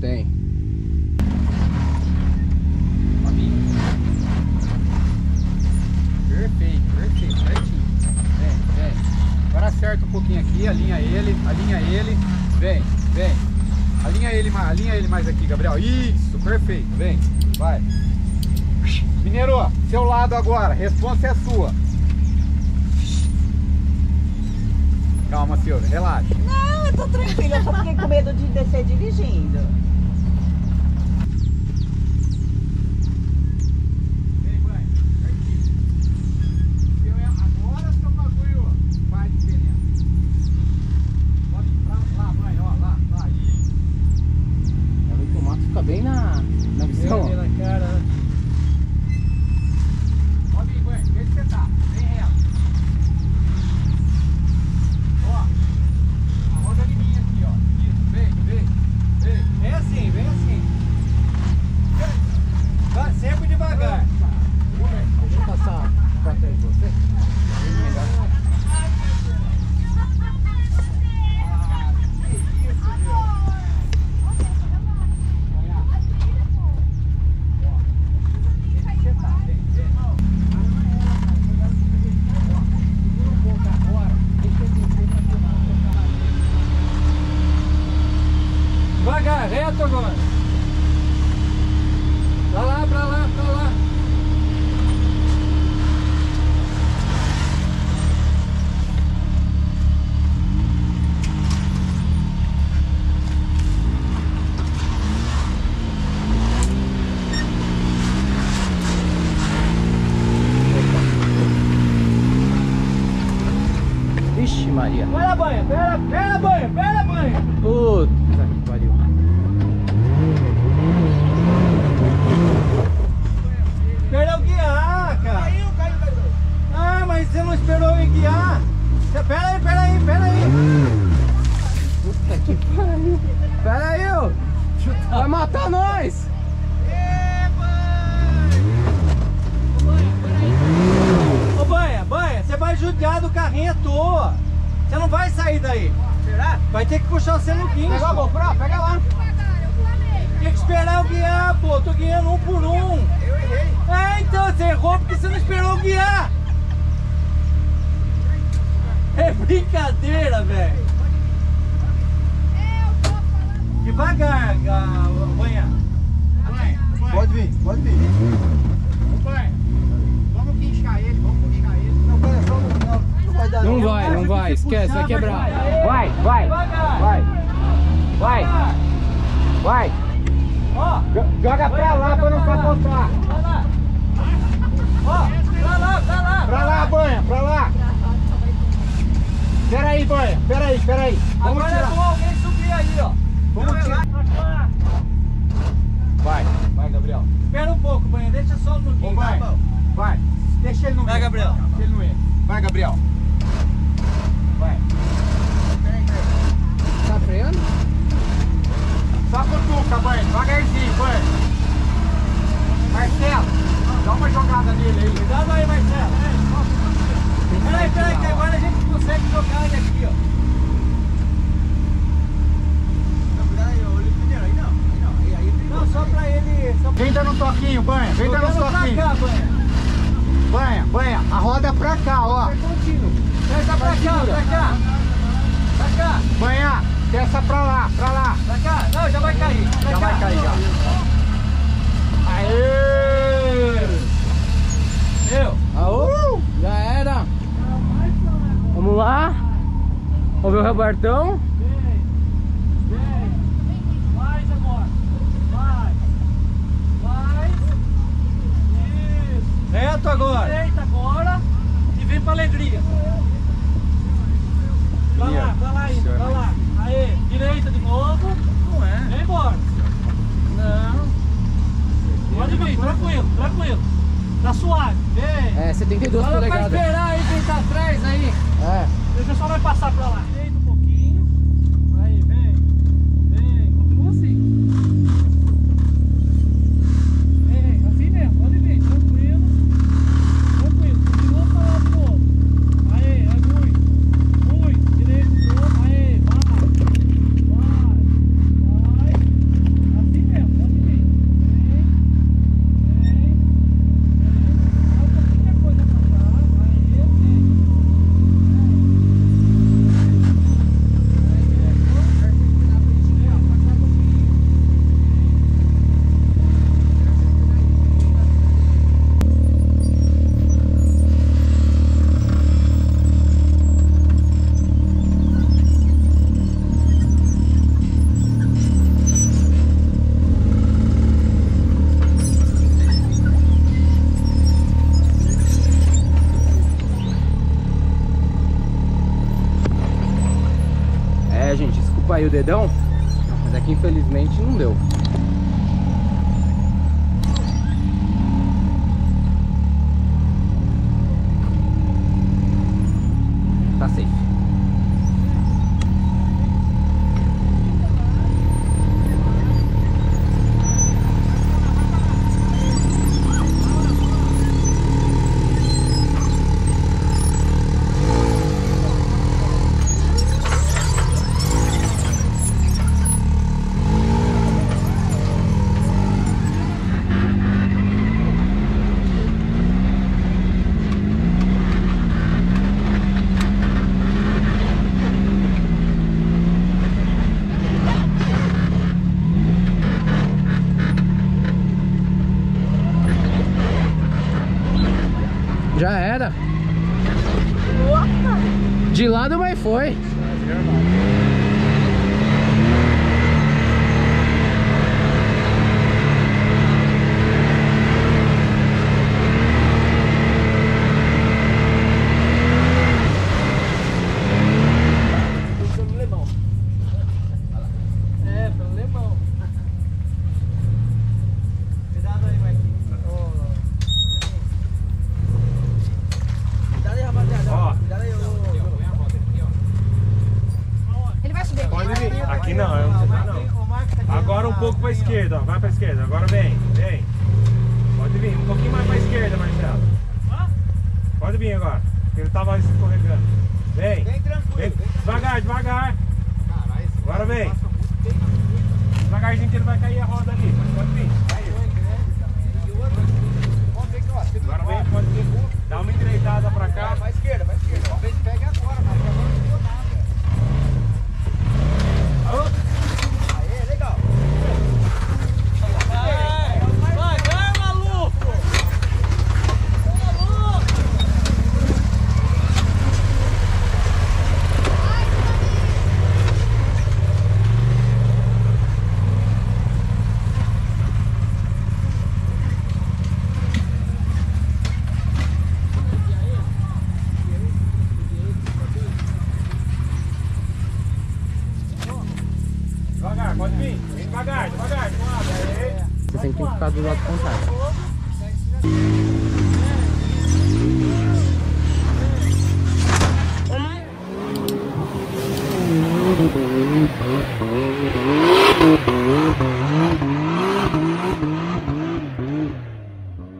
Tem. Perfeito, perfeito, certinho. Vem, vem. Agora acerta um pouquinho aqui, alinha ele, alinha ele. Vem, vem. Alinha ele, mais, alinha ele mais aqui, Gabriel. Isso, perfeito. Vem, vai. Mineiro, seu lado agora. Resposta é sua. Calma, Silvia, relaxa. Não, eu tô tranquila, eu só fiquei com medo de descer dirigindo. Vem, vai. Certinho. Seu é agora seu bagulho faz diferença. Pode ir pra lá, mãe, ó, lá, lá. Isso. É que o mato fica bem na, na visão. Verde na cara, né? Pode ir, mãe. Vê se você tá. Vem reto. Ó. A roda de mim aqui, ó. Isso, vem, vem. Vem. Vem assim, vem assim. Vai sempre devagar. Deixa eu passar pra trás de você. Devagar, reto agora. Pra lá, pra lá, pra lá. Vixe Maria. Pera banha, pera, pera banha, pera banha. Puta que pariu. Pera o guiar, cara. Caiu, caiu, caiu. Ah, mas você não esperou eu guiar. Pera aí, pera aí, pera aí. Puta que pariu. Pera aí, ô. Vai matar nós. Você não vai sair daí. Será? Vai ter que puxar você no guincho. Pega a GoPro, pega lá. Tem que esperar eu guiar, pô. Eu tô guiando um por um. Eu errei. É, então, você errou porque você não esperou eu guiar. É brincadeira, velho. Devagar, ga- banha. Banha, banha. Pode vir, pode vir. Ô, pai, vamos guinchar ele, vamos puxar ele. Não, pera, só não, não, não vai Não vai, não vai, esquece, vai quebrar. Vai, vai, vai, vai, vai. Ó, Jo- Joga pra lá pra não capotar. vai lá. Ó, pra lá, pra lá. Pra lá, banha, pra lá. Pera aí, banha, pera aí, pera aí. Vamos Agora é tirar. bom alguém subir aí, ó. Vamos tirar. Vai, vai, Gabriel. Espera um pouco, banha. Deixa só no Ô, guincho. vai, vai. Deixa ele no Vai, meio. Gabriel. Deixa ele no meio. Vai, Gabriel. Vai. Tá freando? Só cutuca, banho. Devagarzinho, banho. Marcelo, dá uma jogada nele aí. Cuidado aí, Marcelo. Peraí, peraí, que agora a gente consegue jogar ele aqui, ó. Não, é só pra ele. Só Vem dando um toquinho, banha. Vem dando um toquinho. cá, banha. Banha, banha. A roda é pra cá, ó. Contínuo. Testa pra cá, pra cá. Pra cá, Banha, desça pra lá, pra lá. pra cá. Não, já vai cair. Já cá. vai cair, já. Aê! Eu. Aô, já era. Vamos lá. Vamos ver o Robertão. Reto agora. Direita agora. E vem pra alegria. 72 Fala polegadas. Fala pra esperar aí quem tá atrás aí. É. Só vai passar pra lá. Aí o dedão, mas aqui infelizmente não deu. De lado, mas foi. Pelo limão. É, pelo limão. Cuidado aí, Marquinhos. Cuidado aí, rapaziada. Ó. Cuidado aí, ô. Ele vai subir aqui. Não, eu não sei não. Agora um pouco pra esquerda, ó. Vai pra esquerda. Agora vem, vem. Pode vir, um pouquinho mais pra esquerda, Marcelo. Pode vir agora. porque Ele tava escorregando. Vem. Vem tranquilo. Devagar, devagar. Agora vem. Devagarzinho que ele vai cair a roda ali. Mas pode vir. Agora vem, pode vir. Dá uma endireitada pra cá. Vai esquerda, vai esquerda. Pegue agora, mas agora do lado contrário. Oh.